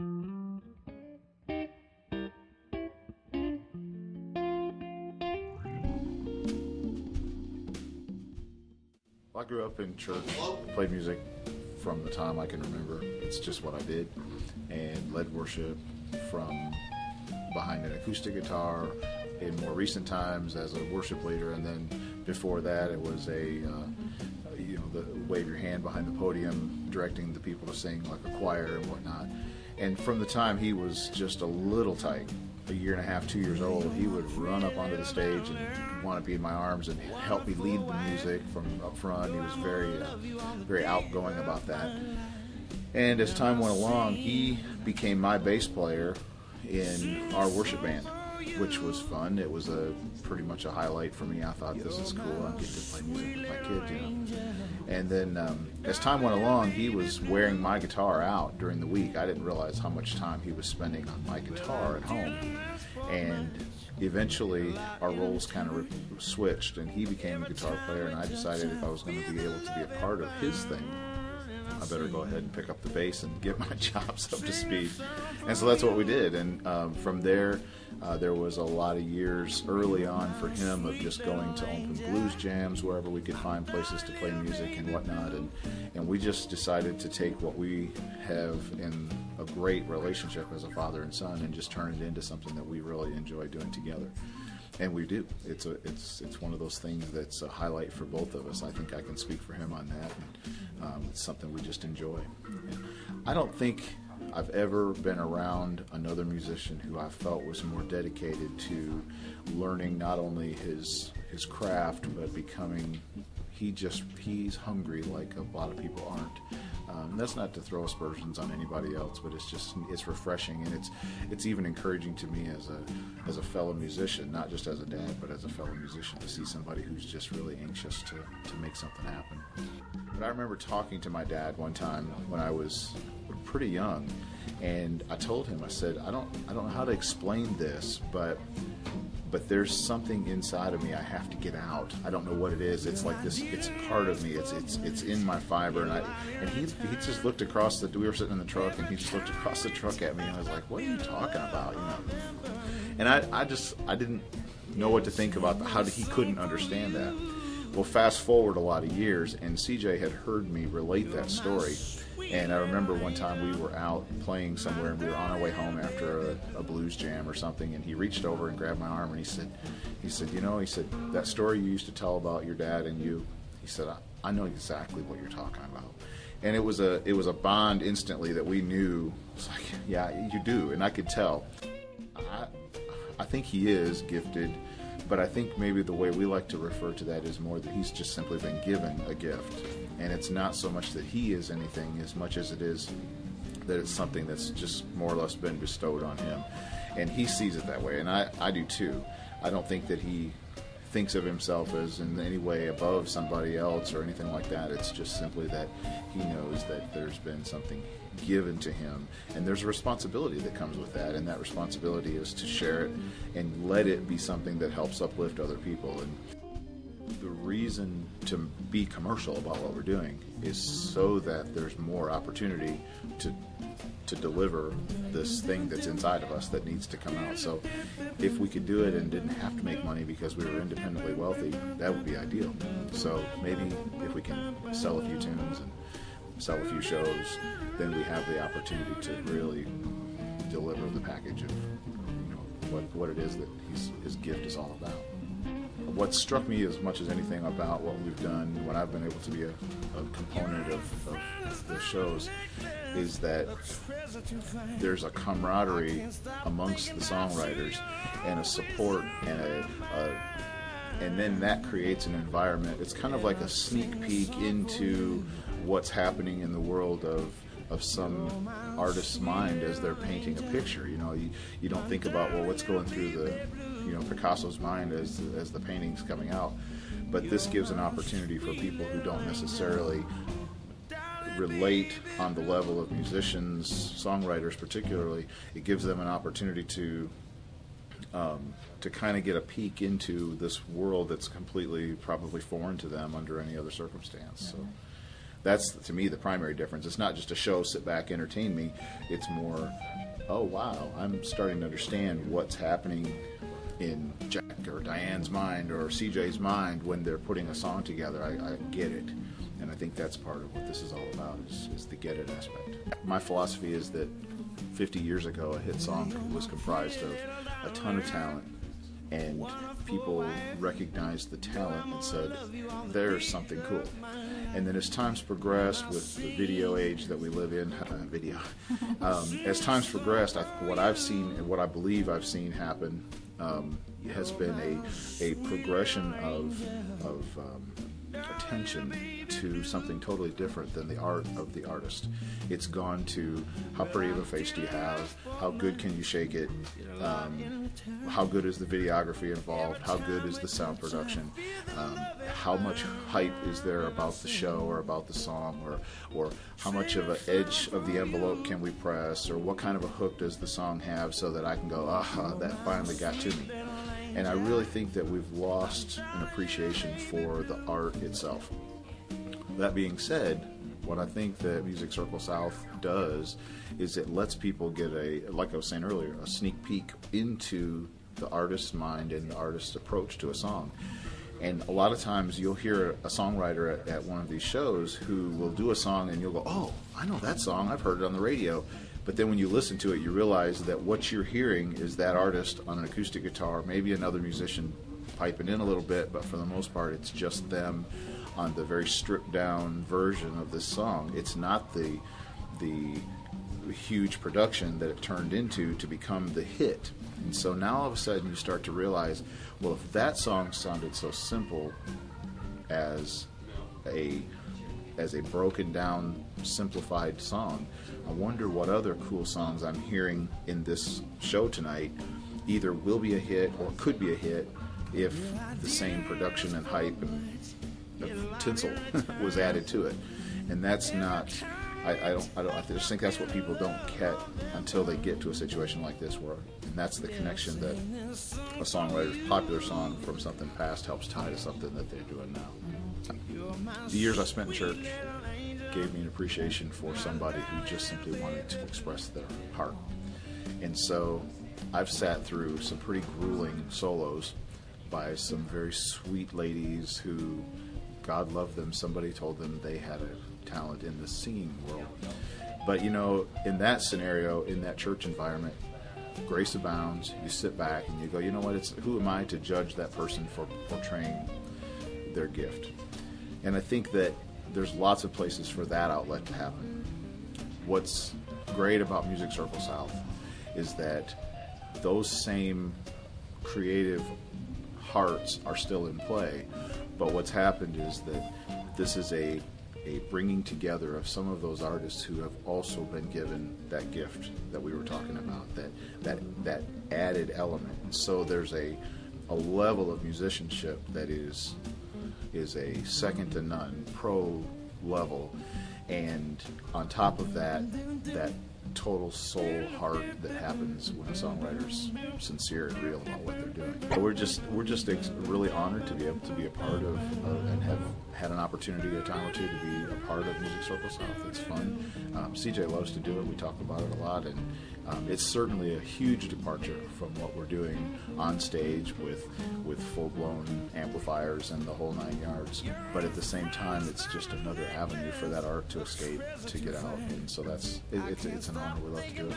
I grew up in church, played music from the time I can remember. It's just what I did, and led worship from behind an acoustic guitar in more recent times as a worship leader, and then before that it was a uh, you know the wave your hand behind the podium, directing the people to sing like a choir and whatnot. And from the time he was just a little tight, a year and a half, two years old, he would run up onto the stage and want to be in my arms and help me lead the music from up front. He was very, uh, very outgoing about that. And as time went along, he became my bass player in our worship band, which was fun. It was a pretty much a highlight for me. I thought this is cool. I get to play music with my kids, you know. And then um, as time went along, he was wearing my guitar out during the week. I didn't realize how much time he was spending on my guitar at home. And eventually, our roles kind of switched, and he became a guitar player, and I decided if I was going to be able to be a part of his thing, I better go ahead and pick up the bass and get my chops up to speed. And so that's what we did. And um, from there, uh, there was a lot of years early on for him of just going to open blues jams wherever we could find places to play music and whatnot. And, and we just decided to take what we have in a great relationship as a father and son and just turn it into something that we really enjoy doing together and we do. It's a it's it's one of those things that's a highlight for both of us. I think I can speak for him on that. And, um, it's something we just enjoy. And I don't think I've ever been around another musician who I felt was more dedicated to learning not only his his craft but becoming. He just he's hungry like a lot of people aren't. Um, that's not to throw aspersions on anybody else, but it's just it's refreshing and it's it's even encouraging to me as a as a fellow musician, not just as a dad, but as a fellow musician to see somebody who's just really anxious to to make something happen. But I remember talking to my dad one time when I was pretty young, and I told him I said I don't I don't know how to explain this, but but there's something inside of me I have to get out. I don't know what it is. It's like this. It's part of me. It's it's it's in my fiber. And I and he he just looked across the. We were sitting in the truck, and he just looked across the truck at me, and I was like, "What are you talking about?" You know. And I I just I didn't know what to think about the, how he couldn't understand that. Well, fast forward a lot of years, and CJ had heard me relate that story and I remember one time we were out playing somewhere and we were on our way home after a, a, blues jam or something, and he reached over and grabbed my arm and he said, he said, you know, he said that story you used to tell about your dad and you. He said, I, I know exactly what you're talking about. And it was a it was a bond instantly that we knew. It's like, yeah, you do, and I could tell. I I think he is gifted but I think maybe the way we like to refer to that is more that he's just simply been given a gift. And it's not so much that he is anything as much as it is that it's something that's just more or less been bestowed on him. And he sees it that way, and I, I do too. I don't think that he thinks of himself as in any way above somebody else or anything like that. It's just simply that he knows that there's been something given to him and there's a responsibility that comes with that and that responsibility is to share it and let it be something that helps uplift other people and the reason to be commercial about what we're doing is so that there's more opportunity to to deliver this thing that's inside of us that needs to come out. So if we could do it and didn't have to make money because we were independently wealthy, that would be ideal. So maybe if we can sell a few tunes and sell a few shows, then we have the opportunity to really deliver the package of you know what what it is that his gift is all about. What struck me as much as anything about what we've done when I've been able to be a, a component of, of the shows is that there's a camaraderie amongst the songwriters and a support and a, a and then that creates an environment. It's kind of like a sneak peek into what's happening in the world of of some artist's mind as they're painting a picture. You know, you, you don't think about well what's going through the you know Picasso's mind as as the painting's coming out, but this gives an opportunity for people who don't necessarily relate on the level of musicians, songwriters particularly. It gives them an opportunity to um, to kind of get a peek into this world that's completely probably foreign to them under any other circumstance. So That's to me the primary difference. It's not just a show, sit back, entertain me. It's more, oh wow, I'm starting to understand what's happening in Jack or Diane's mind or CJ's mind when they're putting a song together. I, I get it. And I think that's part of what this is all about is, is the get it aspect. My philosophy is that 50 years ago, a hit song was comprised of a ton of talent and people recognized the talent and said, there's something cool. And then as times progressed with the video age that we live in, uh, video, um, as times progressed, I, what I've seen and what I believe I've seen happen um, has been a, a progression of, of um, attention to something totally different than the art of the artist. It's gone to how pretty of a face do you have? How good can you shake it? Um, how good is the videography involved? How good is the sound production? Um, how much hype is there about the show or about the song? Or, or how much of an edge of the envelope can we press? Or what kind of a hook does the song have so that I can go, ah, that finally got to me? And I really think that we've lost an appreciation for the art itself. That being said, what I think that Music Circle South does is it lets people get a, like I was saying earlier, a sneak peek into the artist's mind and the artist's approach to a song. And a lot of times you'll hear a songwriter at, at, one of these shows who will do a song and you'll go, oh, I know that song. I've heard it on the radio. But then when you listen to it, you realize that what you're hearing is that artist on an acoustic guitar, maybe another musician piping in a little bit, but for the most part, it's just them on the very stripped down version of this song. It's not the the huge production that it turned into to become the hit. And so now all of a sudden you start to realize, well, if that song sounded so simple as a as a broken down, simplified song, I wonder what other cool songs I'm hearing in this show tonight either will be a hit or could be a hit if the same production and hype and tinsel was added to it, and that's not. I, I, don't. I don't. I just think that's what people don't get until they get to a situation like this, where and that's the connection that a songwriter's popular song from something past helps tie to something that they're doing now. The years I spent in church gave me an appreciation for somebody who just simply wanted to express their heart, and so I've sat through some pretty grueling solos by some very sweet ladies who God loved them. Somebody told them they had a talent in the singing world. But you know, in that scenario, in that church environment, grace abounds. You sit back and you go, you know what? It's who am I to judge that person for portraying their gift? And I think that there's lots of places for that outlet to happen. What's great about Music Circle South is that those same creative hearts are still in play, but what's happened is that this is a a bringing together of some of those artists who have also been given that gift that we were talking about, that that that added element. And so there's a a level of musicianship that is is a second to none, pro level, and on top of that, that total soul heart that happens when a songwriter's sincere and real about what they're doing. We're just we're just really honored to be able to be a part of uh, and have had an opportunity a time or two to be a part of Music Circle South. It's fun. Um, CJ loves to do it. We talk about it a lot, and um, it's certainly a huge departure from what we're doing on stage with with full blown amplifiers and the whole nine yards. But at the same time, it's just another avenue for that art to escape, to get out, and so that's it, it's, it's an honor. We love to do it.